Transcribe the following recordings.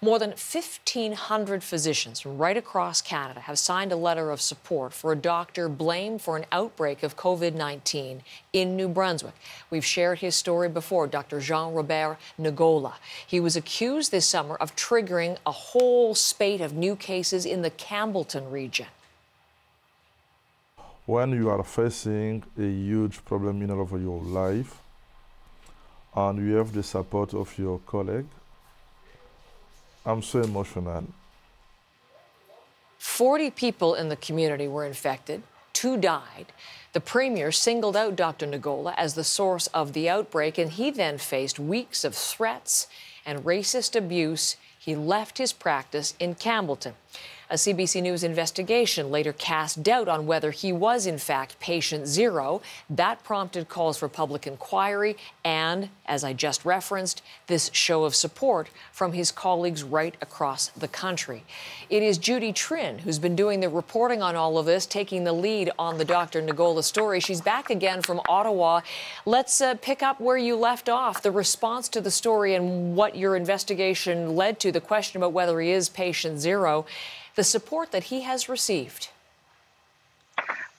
More than 1,500 physicians from right across Canada have signed a letter of support for a doctor blamed for an outbreak of COVID 19 in New Brunswick. We've shared his story before, Dr. Jean Robert Ngola. He was accused this summer of triggering a whole spate of new cases in the Campbellton region. When you are facing a huge problem in all of your life and you have the support of your colleague, I'm so emotional. 40 people in the community were infected, two died. The premier singled out Dr. Ngola as the source of the outbreak, and he then faced weeks of threats and racist abuse. He left his practice in Campbellton. A CBC News investigation later cast doubt on whether he was, in fact, patient zero. That prompted calls for public inquiry and, as I just referenced, this show of support from his colleagues right across the country. It is Judy Trinh who's been doing the reporting on all of this, taking the lead on the Dr. Ngola story. She's back again from Ottawa. Let's uh, pick up where you left off the response to the story and what your investigation led to, the question about whether he is patient zero the support that he has received.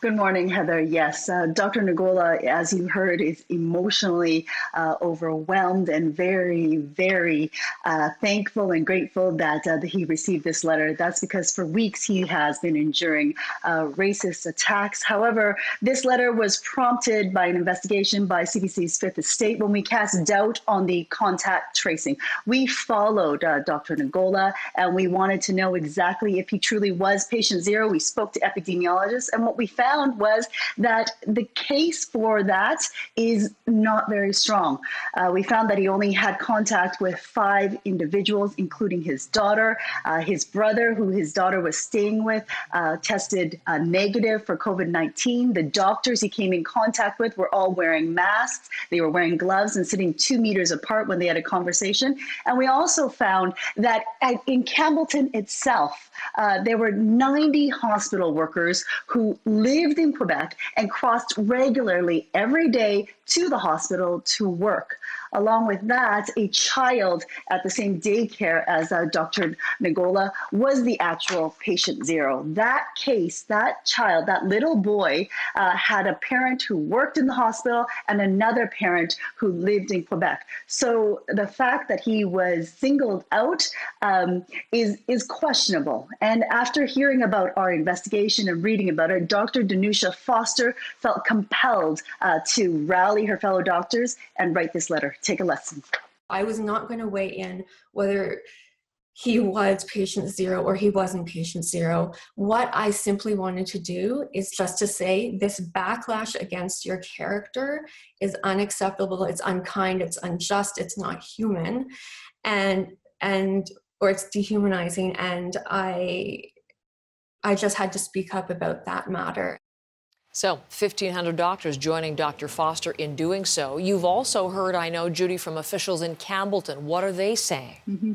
Good morning, Heather. Yes, uh, Dr. Ngola, as you heard, is emotionally uh, overwhelmed and very, very uh, thankful and grateful that, uh, that he received this letter. That's because for weeks he has been enduring uh, racist attacks. However, this letter was prompted by an investigation by CBC's Fifth Estate when we cast doubt on the contact tracing. We followed uh, Dr. Ngola and we wanted to know exactly if he truly was patient zero. We spoke to epidemiologists, and what we found found was that the case for that is not very strong. Uh, we found that he only had contact with five individuals, including his daughter. Uh, his brother, who his daughter was staying with, uh, tested uh, negative for COVID 19. The doctors he came in contact with were all wearing masks, they were wearing gloves and sitting two meters apart when they had a conversation. And we also found that at, in Campbellton itself, uh, there were 90 hospital workers who lived lived in Quebec and crossed regularly every day to the hospital to work. Along with that, a child at the same daycare as uh, Dr. Ngola was the actual patient zero. That case, that child, that little boy uh, had a parent who worked in the hospital and another parent who lived in Quebec. So the fact that he was singled out um, is, is questionable. And after hearing about our investigation and reading about it, Dr. Danusha Foster felt compelled uh, to rally her fellow doctors and write this letter take a lesson. I was not going to weigh in whether he was patient zero or he wasn't patient zero. What I simply wanted to do is just to say this backlash against your character is unacceptable, it's unkind, it's unjust, it's not human. And and or it's dehumanizing and I I just had to speak up about that matter. So, 1,500 doctors joining Dr. Foster in doing so. You've also heard, I know, Judy, from officials in Campbellton. What are they saying? Mm-hmm.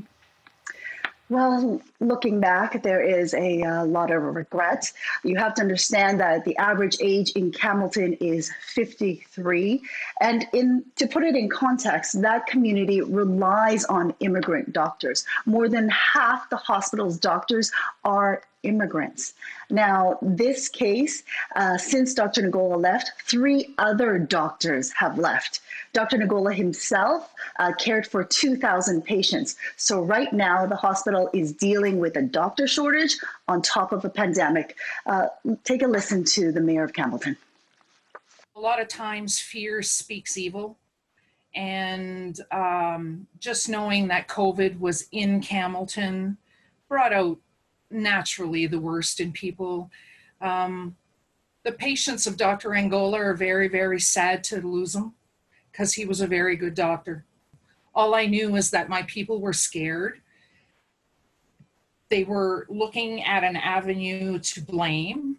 Well, looking back, there is a uh, lot of regret. You have to understand that the average age in Campbellton is 53. And in to put it in context, that community relies on immigrant doctors. More than half the hospital's doctors are immigrants. Now, this case, uh, since Dr. Ngola left, three other doctors have left. Dr. Ngola himself uh, cared for 2,000 patients. So, right now, the hospital is dealing with a doctor shortage on top of a pandemic. Uh, take a listen to the mayor of Campbellton. A lot of times, fear speaks evil. And um, just knowing that COVID was in Campbellton brought out naturally the worst in people. Um, the patients of Dr. Angola are very, very sad to lose him because he was a very good doctor. All I knew is that my people were scared. They were looking at an avenue to blame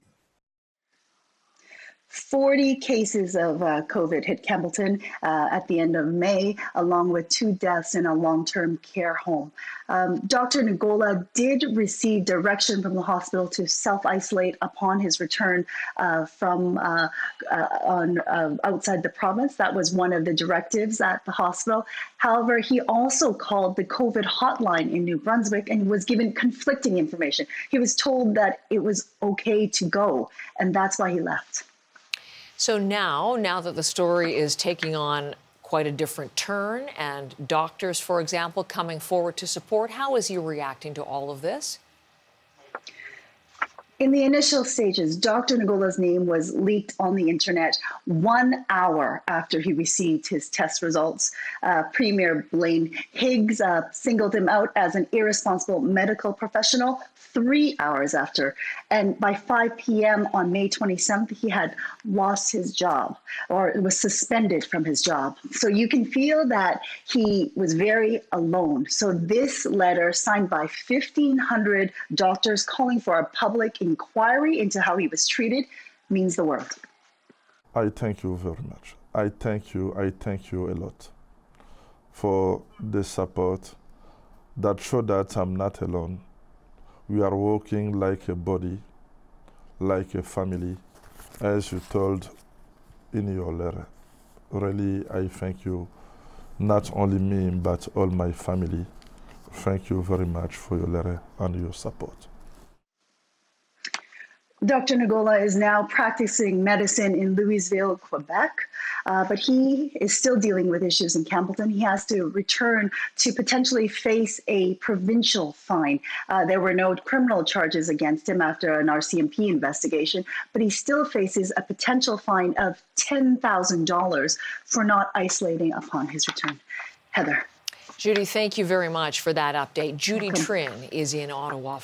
40 cases of uh, COVID hit Campbellton uh, at the end of May, along with two deaths in a long term care home. Um, Dr. Ngola did receive direction from the hospital to self isolate upon his return uh, from uh, uh, on uh, outside the province. That was one of the directives at the hospital. However, he also called the COVID hotline in New Brunswick and was given conflicting information. He was told that it was okay to go, and that's why he left. So now, now that the story is taking on quite a different turn, and doctors, for example, coming forward to support, how is he reacting to all of this? In the initial stages, Dr. Ngola's name was leaked on the internet one hour after he received his test results. Uh, Premier Blaine Higgs uh, singled him out as an irresponsible medical professional three hours after. And by 5 p.m. on May 27th, he had lost his job or was suspended from his job. So you can feel that he was very alone. So this letter, signed by 1,500 doctors calling for a public inquiry into how he was treated, means the world. I thank you very much. I thank you. I thank you a lot for the support that show that I'm not alone we are working like a body, like a family, as you told in your letter. Really, I thank you, not only me, but all my family. Thank you very much for your letter and your support. Dr. Ngola is now practicing medicine in Louiseville, Quebec, uh, but he is still dealing with issues in Campbellton. He has to return to potentially face a provincial fine. Uh, there were no criminal charges against him after an RCMP investigation, but he still faces a potential fine of $10,000 for not isolating upon his return. Heather. Judy, thank you very much for that update. Judy Welcome. Trinh is in Ottawa.